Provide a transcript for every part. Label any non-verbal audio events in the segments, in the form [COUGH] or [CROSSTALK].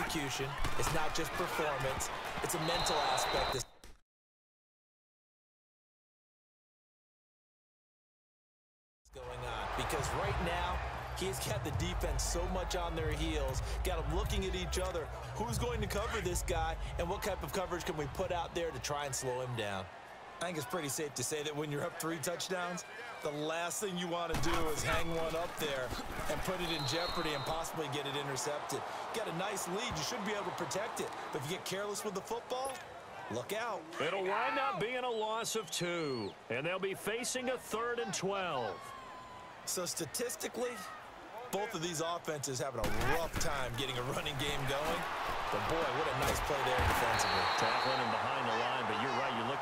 execution. It's not just performance. It's a mental aspect that's going on. Because right now, he's the defense so much on their heels, got them looking at each other. Who's going to cover this guy, and what type of coverage can we put out there to try and slow him down? I think it's pretty safe to say that when you're up three touchdowns, the last thing you want to do is hang one up there and put it in jeopardy and possibly get it intercepted. Got a nice lead. You should be able to protect it. But if you get careless with the football, look out. It'll wind up being a loss of two, and they'll be facing a third and 12. So statistically, both of these offenses having a rough time getting a running game going. But boy, what a nice play there defensively. Tackling him behind the line, but you're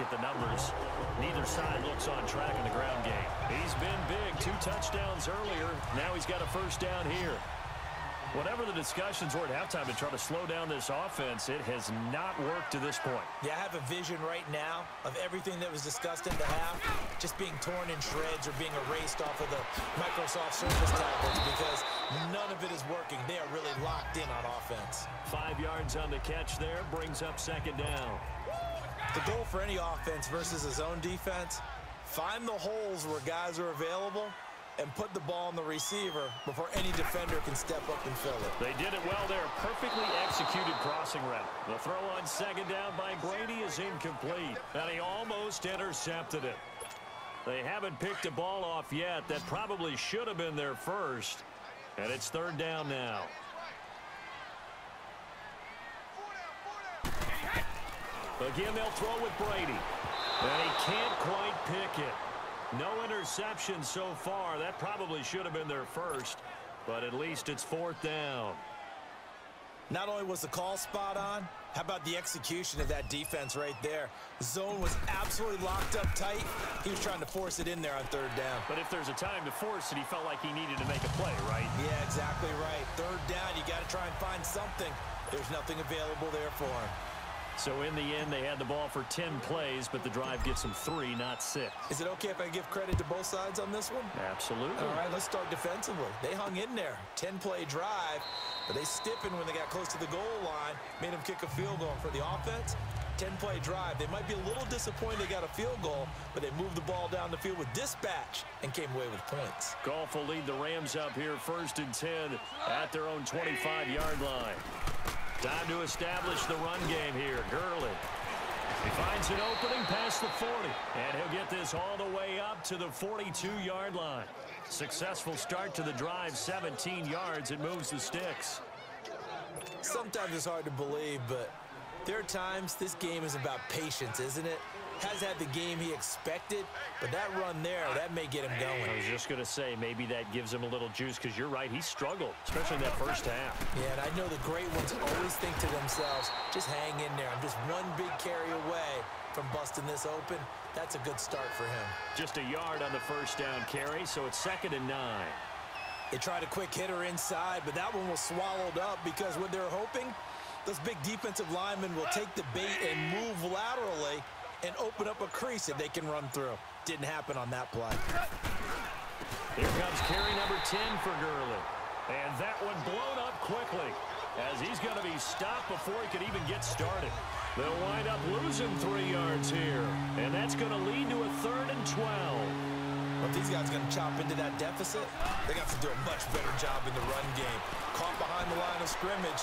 look at the numbers. Neither side looks on track in the ground game. He's been big. Two touchdowns earlier. Now he's got a first down here. Whatever the discussions were at halftime to try to slow down this offense, it has not worked to this point. Yeah, I have a vision right now of everything that was discussed in the half just being torn in shreds or being erased off of the Microsoft Surface tablets because none of it is working. They are really locked in on offense. Five yards on the catch there brings up second down. The goal for any offense versus a zone defense, find the holes where guys are available and put the ball on the receiver before any defender can step up and fill it. They did it well there. Perfectly executed crossing route. The throw on second down by Brady is incomplete. And he almost intercepted it. They haven't picked a ball off yet. That probably should have been their first. And it's third down now. Again, they'll throw with Brady. And he can't quite pick it. No interception so far. That probably should have been their first, but at least it's fourth down. Not only was the call spot on, how about the execution of that defense right there? Zone was absolutely locked up tight. He was trying to force it in there on third down. But if there's a time to force it, he felt like he needed to make a play, right? Yeah, exactly right. Third down, you got to try and find something. There's nothing available there for him. So in the end, they had the ball for 10 plays, but the drive gets them three, not six. Is it okay if I give credit to both sides on this one? Absolutely. All right, let's start defensively. They hung in there. 10-play drive, but they stiffened when they got close to the goal line, made them kick a field goal. For the offense, 10-play drive. They might be a little disappointed they got a field goal, but they moved the ball down the field with dispatch and came away with points. Goff will lead the Rams up here first and 10 at their own 25-yard line. Time to establish the run game here. Gurley. He finds an opening past the 40. And he'll get this all the way up to the 42-yard line. Successful start to the drive, 17 yards. It moves the sticks. Sometimes it's hard to believe, but there are times this game is about patience, isn't it? Has had the game he expected, but that run there, that may get him going. I was just going to say, maybe that gives him a little juice because you're right, he struggled, especially in that first half. Yeah, and I know the great ones always think to themselves, just hang in there. I'm just one big carry away from busting this open. That's a good start for him. Just a yard on the first down carry, so it's second and nine. They tried a quick hitter inside, but that one was swallowed up because what they're hoping, those big defensive linemen will take the bait and move laterally and open up a crease that they can run through. Didn't happen on that play. Here comes carry number 10 for Gurley. And that one blown up quickly as he's going to be stopped before he could even get started. They'll wind up losing three yards here. And that's going to lead to a third and 12. But these guys going to chop into that deficit, they got to do a much better job in the run game. Caught behind the line of scrimmage,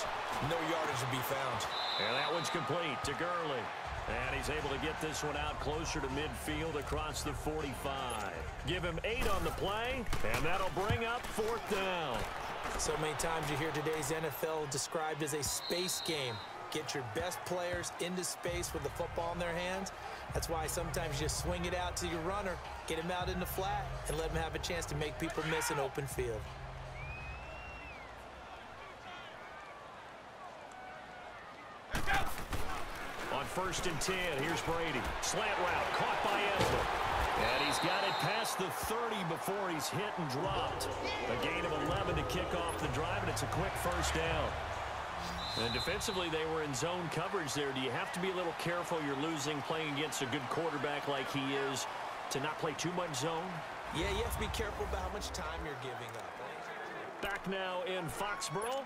no yardage to be found. And that one's complete to Gurley. And he's able to get this one out closer to midfield across the 45. Give him eight on the play, and that'll bring up fourth down. So many times you hear today's NFL described as a space game. Get your best players into space with the football in their hands. That's why sometimes you just swing it out to your runner, get him out in the flat, and let him have a chance to make people miss an open field. On first and 10, here's Brady. Slant route, caught by Edelman. And he's got it past the 30 before he's hit and dropped. A gain of 11 to kick off the drive, and it's a quick first down. And defensively, they were in zone coverage there. Do you have to be a little careful you're losing playing against a good quarterback like he is to not play too much zone? Yeah, you have to be careful about how much time you're giving up. Back now in Foxborough.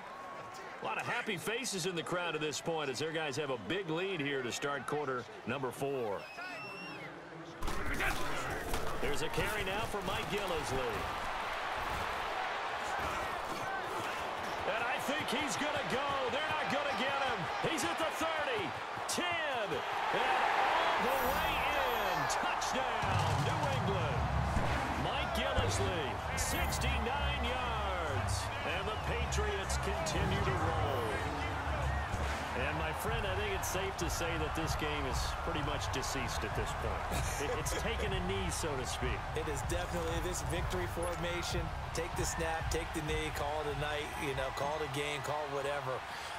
A lot of happy faces in the crowd at this point as their guys have a big lead here to start quarter number four. There's a carry now for Mike Gillislee. And I think he's going to go. They're not going to get him. He's at the 30, 10, and all the way in. Touchdown, New England. Mike Gillislee, 69 yards. And the Patriots continue to roll. And, my friend, I think it's safe to say that this game is pretty much deceased at this point. it's taken a knee, so to speak. It is definitely this victory formation. Take the snap, take the knee, call it a night, you know, call it a game, call it whatever.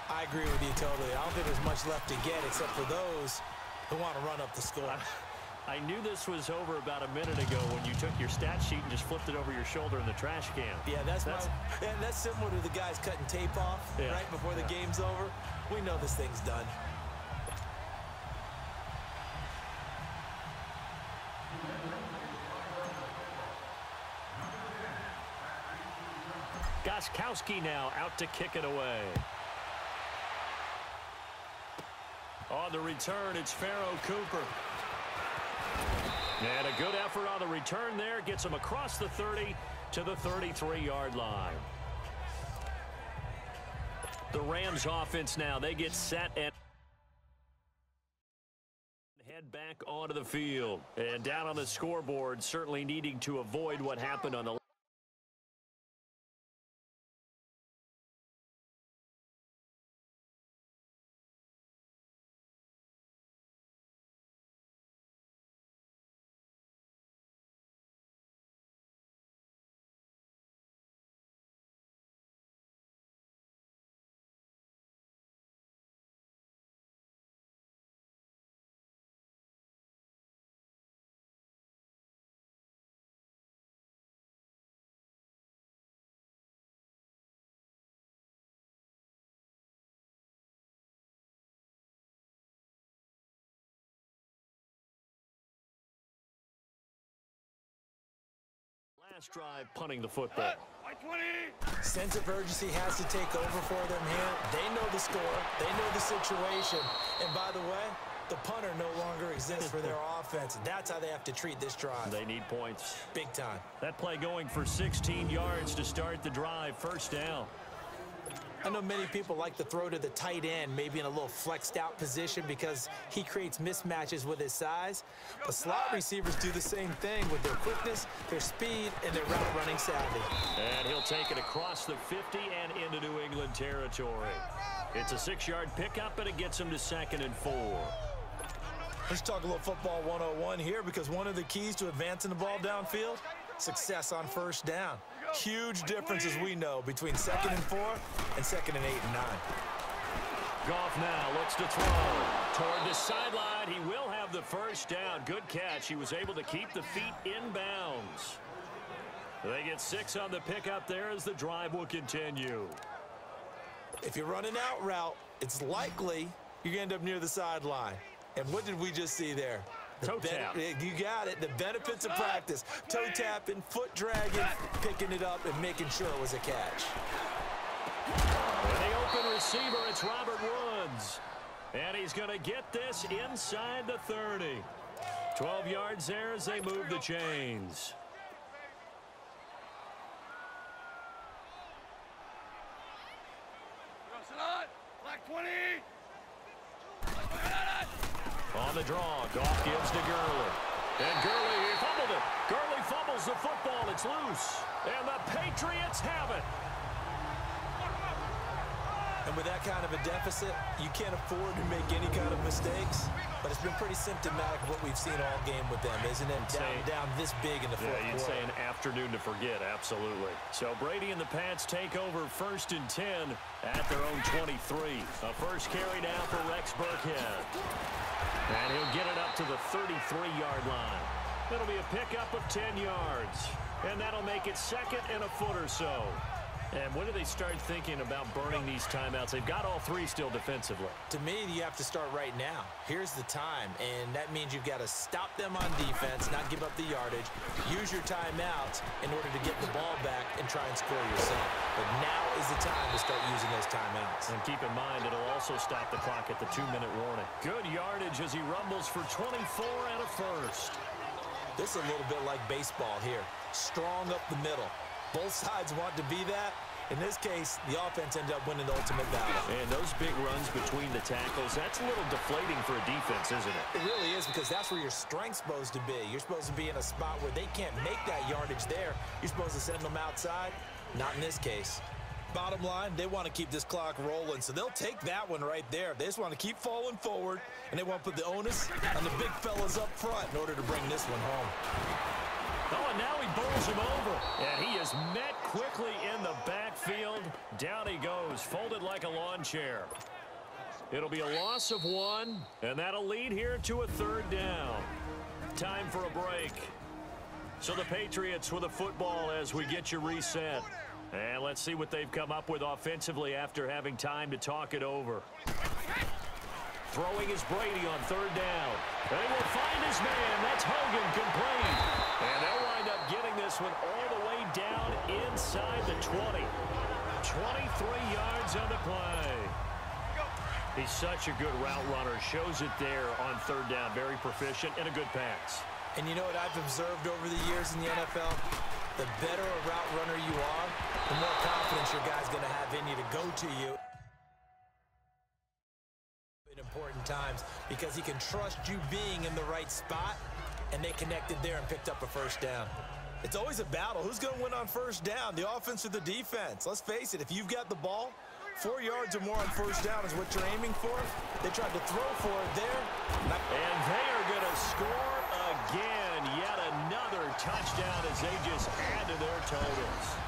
I agree with you totally. I don't think there's much left to get except for those who want to run up the score. [LAUGHS] I knew this was over about a minute ago when you took your stat sheet and just flipped it over your shoulder in the trash can. Yeah, that's that's, my, yeah, that's similar to the guys cutting tape off yeah. right before the yeah. game's over. We know this thing's done. Gostkowski now out to kick it away. On the return, it's Pharoh Cooper. And a good effort on the return there. Gets him across the 30 to the 33-yard line. The Rams offense now, they get set and head back onto the field. And down on the scoreboard, certainly needing to avoid what happened on the Last drive punting the football. Sense of urgency has to take over for them here. They know the score. They know the situation. And by the way, the punter no longer exists for their [LAUGHS] offense. That's how they have to treat this drive. They need points. Big time. That play going for 16 yards to start the drive. First down. I know many people like to throw to the tight end, maybe in a little flexed out position because he creates mismatches with his size. But slot receivers do the same thing with their quickness, their speed, and their route running savvy. And he'll take it across the 50 and into New England territory. It's a six-yard pickup, and it gets him to second and four. Let's talk a little football 101 here because one of the keys to advancing the ball downfield, success on first down. Huge difference, as we know, between second and four and second and eight and nine. Goff now looks to throw. Toward the sideline, he will have the first down. Good catch. He was able to keep the feet in bounds. They get six on the pickup there as the drive will continue. If you're running out route, it's likely you're going to end up near the sideline. And what did we just see there? Toe tap. Eh, you got it. The benefits of practice. Toe tapping, foot dragging, picking it up, and making sure it was a catch. The open receiver, it's Robert Woods. And he's going to get this inside the 30. 12 yards there as they move the chains. Black 20. On draw, Goff gives to Gurley. And Gurley, he fumbled it. Gurley fumbles the football. It's loose. And the Patriots have it. And with that kind of a deficit, you can't afford to make any kind of mistakes. But it's been pretty symptomatic of what we've seen all game with them, isn't it? Down, down this big in the fourth quarter. yeah, you'd quarter. say an afternoon to forget, absolutely. So Brady and the Pats take over first and 10 at their own 23. A first carry now for Rex Burkhead. And he'll get it up to the 33-yard line. It'll be a pickup of 10 yards. And that'll make it second and a foot or so. And when do they start thinking about burning these timeouts? They've got all three still defensively. To me, you have to start right now. Here's the time, and that means you've got to stop them on defense, not give up the yardage, use your timeouts in order to get the ball back and try and score yourself. But now is the time to start using those timeouts. And keep in mind, it'll also stop the clock at the two-minute warning. Good yardage as he rumbles for 24 and a first. This is a little bit like baseball here. Strong up the middle. Both sides want to be that. In this case, the offense ended up winning the ultimate battle. And those big runs between the tackles, that's a little deflating for a defense, isn't it? It really is because that's where your strength's supposed to be. You're supposed to be in a spot where they can't make that yardage there. You're supposed to send them outside. Not in this case. Bottom line, they want to keep this clock rolling, so they'll take that one right there. They just want to keep falling forward, and they want to put the onus on the big fellas up front in order to bring this one home. Oh, and now he bowls him over. And he is met quickly in the backfield. Down he goes, folded like a lawn chair. It'll be a loss of one, and that'll lead here to a third down. Time for a break. So the Patriots with a football as we get you reset. And let's see what they've come up with offensively after having time to talk it over. Throwing is Brady on third down. They will find his man. That's Hogan complete. And they'll wind up getting this one all the way down inside the 20. 23 yards on the play. He's such a good route runner. Shows it there on third down. Very proficient and a good pass. And you know what I've observed over the years in the NFL? The better a route runner you are, the more confidence your guy's going to have in you to go to you in important times because he can trust you being in the right spot and they connected there and picked up a first down. It's always a battle. Who's going to win on first down, the offense or the defense? Let's face it, if you've got the ball, four yards or more on first down is what you're aiming for. They tried to throw for it there. And they are going to score again. Yet another touchdown as they just add to their totals.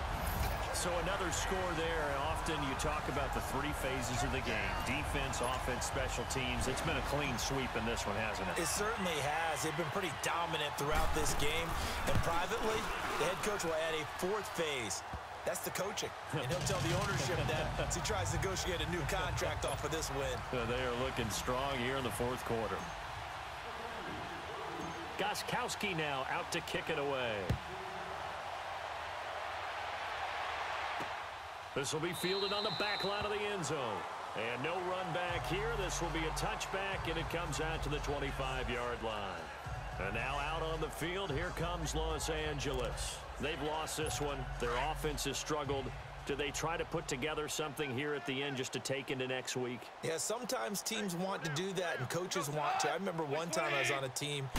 So another score there. Often you talk about the three phases of the game. Defense, offense, special teams. It's been a clean sweep in this one, hasn't it? It certainly has. They've been pretty dominant throughout this game. And privately, the head coach will add a fourth phase. That's the coaching. And he'll tell the ownership that as [LAUGHS] he tries to negotiate a new contract off of this win. Uh, they are looking strong here in the fourth quarter. Gostkowski now out to kick it away. This will be fielded on the back line of the end zone. And no run back here. This will be a touchback, and it comes out to the 25-yard line. And now out on the field, here comes Los Angeles. They've lost this one. Their offense has struggled. Do they try to put together something here at the end just to take into next week? Yeah, sometimes teams want to do that and coaches want to. I remember one time I was on a team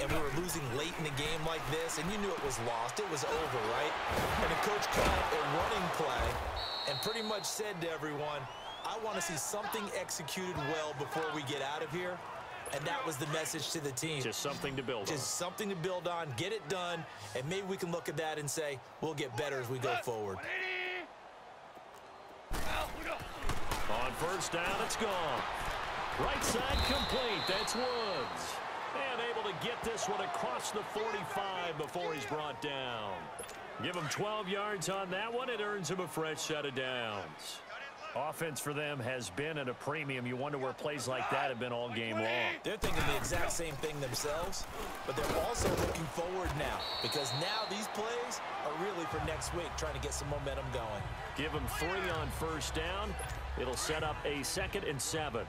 and we were losing late in a game like this and you knew it was lost. It was over, right? And the coach called a running play and pretty much said to everyone, I want to see something executed well before we get out of here. And that was the message to the team. Just something to build Just on. something to build on, get it done, and maybe we can look at that and say, we'll get better as we go forward. On first down, it's gone. Right side complete. That's Woods. And able to get this one across the 45 before he's brought down. Give him 12 yards on that one. It earns him a fresh set of downs. Offense for them has been at a premium. You wonder where plays like that have been all game long. They're thinking the exact same thing themselves, but they're also looking forward now because now these plays are really for next week, trying to get some momentum going. Give them three on first down. It'll set up a second and seven.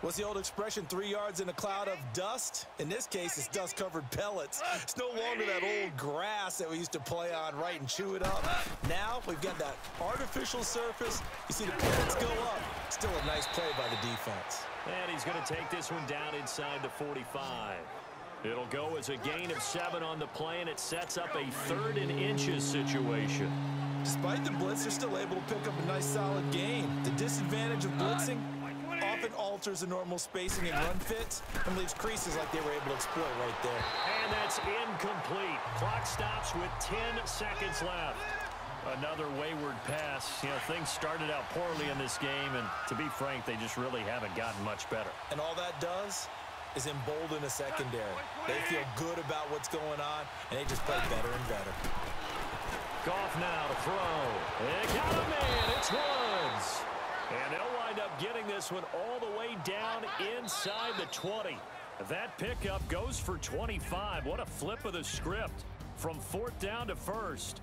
What's the old expression, three yards in a cloud of dust? In this case, it's dust-covered pellets. It's no longer that old grass that we used to play on, right, and chew it up. Now, we've got that artificial surface. You see the pellets go up. Still a nice play by the defense. And he's going to take this one down inside the 45. It'll go as a gain of seven on the play, and it sets up a third and inches situation. Despite the blitz, they're still able to pick up a nice solid gain. The disadvantage of blitzing alters the normal spacing and run fits and leaves creases like they were able to exploit right there. And that's incomplete. Clock stops with 10 seconds left. Another wayward pass. You know, things started out poorly in this game, and to be frank, they just really haven't gotten much better. And all that does is embolden a secondary. They feel good about what's going on, and they just play better and better. Goff now to throw. They got him in. It's Woods. And they'll wind up getting this one all the down inside the 20. That pickup goes for 25. What a flip of the script from fourth down to first.